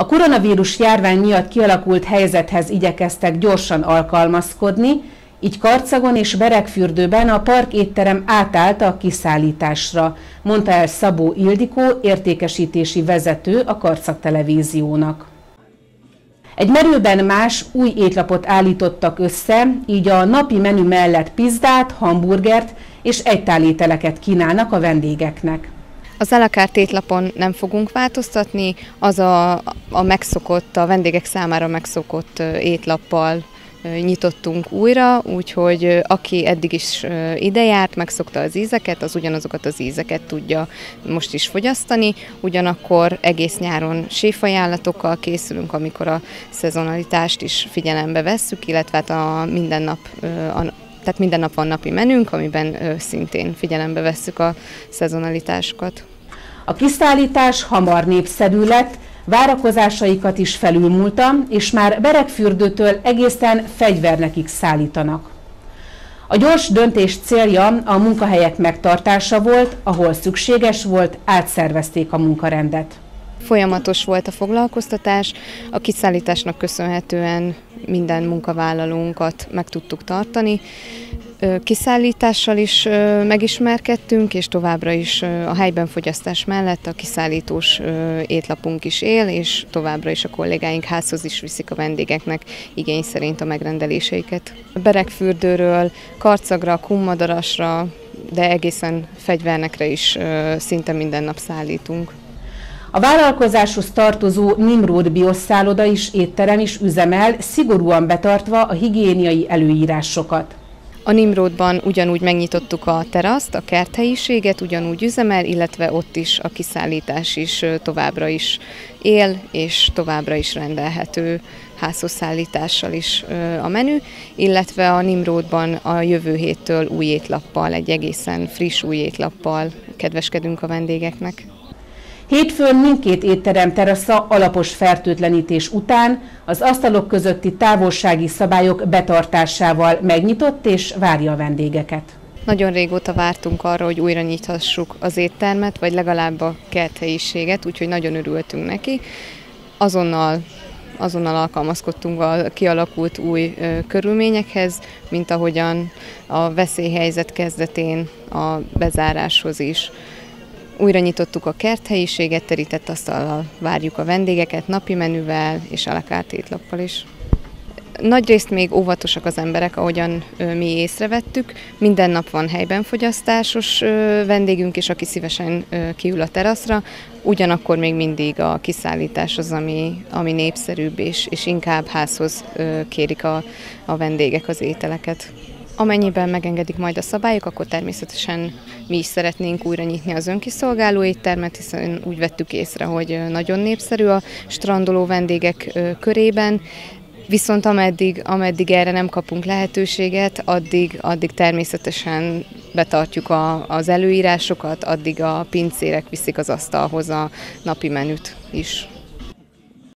A koronavírus járvány miatt kialakult helyzethez igyekeztek gyorsan alkalmazkodni, így Karcagon és Beregfürdőben a park étterem átállt a kiszállításra, mondta el Szabó Ildikó, értékesítési vezető a Karcag Televíziónak. Egy merőben más új étlapot állítottak össze, így a napi menü mellett pizdát, hamburgert és egytálételeket kínálnak a vendégeknek. Az alakárt étlapon nem fogunk változtatni, az a, a megszokott, a vendégek számára megszokott étlappal nyitottunk újra, úgyhogy aki eddig is ide járt, megszokta az ízeket, az ugyanazokat az ízeket tudja most is fogyasztani, ugyanakkor egész nyáron séfajánlatokkal készülünk, amikor a szezonalitást is figyelembe vesszük, illetve hát a minden nap a tehát minden nap van napi menünk, amiben szintén figyelembe vesszük a szezonalitásokat. A kiszállítás hamar népszerű lett, várakozásaikat is felülmúlta, és már beregfürdőtől egészen fegyvernekig szállítanak. A gyors döntés célja a munkahelyek megtartása volt, ahol szükséges volt, átszervezték a munkarendet. Folyamatos volt a foglalkoztatás, a kiszállításnak köszönhetően minden munkavállalónkat meg tudtuk tartani. Kiszállítással is megismerkedtünk, és továbbra is a helyben fogyasztás mellett a kiszállítós étlapunk is él, és továbbra is a kollégáink házhoz is viszik a vendégeknek igény szerint a megrendeléseiket. Beregfürdőről, karcagra, kummadarasra, de egészen fegyvernekre is szinte minden nap szállítunk. A vállalkozáshoz tartozó Nimrod bioszálloda is étterem is üzemel, szigorúan betartva a higiéniai előírásokat. A Nimrodban ugyanúgy megnyitottuk a teraszt, a kerthelyiséget, ugyanúgy üzemel, illetve ott is a kiszállítás is továbbra is él, és továbbra is rendelhető házhozszállítással is a menü, illetve a Nimrodban a jövő héttől új étlappal, egy egészen friss új étlappal kedveskedünk a vendégeknek. Hétfőn mindkét étterem terasza alapos fertőtlenítés után az asztalok közötti távolsági szabályok betartásával megnyitott és várja a vendégeket. Nagyon régóta vártunk arra, hogy újra nyithassuk az éttermet, vagy legalább a kerthelyiséget, úgyhogy nagyon örültünk neki. Azonnal azonnal alkalmazkodtunk a kialakult új ö, körülményekhez, mint ahogyan a veszélyhelyzet kezdetén a bezáráshoz is. Újra nyitottuk a kerthelyiséget, terített asztallal várjuk a vendégeket, napi menüvel és alakárt étlappal is. Nagyrészt még óvatosak az emberek, ahogyan mi észrevettük. Minden nap van helyben fogyasztásos vendégünk is, aki szívesen kiül a teraszra. Ugyanakkor még mindig a kiszállítás az, ami, ami népszerűbb, és, és inkább házhoz kérik a, a vendégek az ételeket. Amennyiben megengedik majd a szabályok, akkor természetesen mi is szeretnénk újra nyitni az önkiszolgáló éttermet, hiszen úgy vettük észre, hogy nagyon népszerű a strandoló vendégek körében, Viszont ameddig, ameddig erre nem kapunk lehetőséget, addig, addig természetesen betartjuk a, az előírásokat, addig a pincérek viszik az asztalhoz a napi menüt is.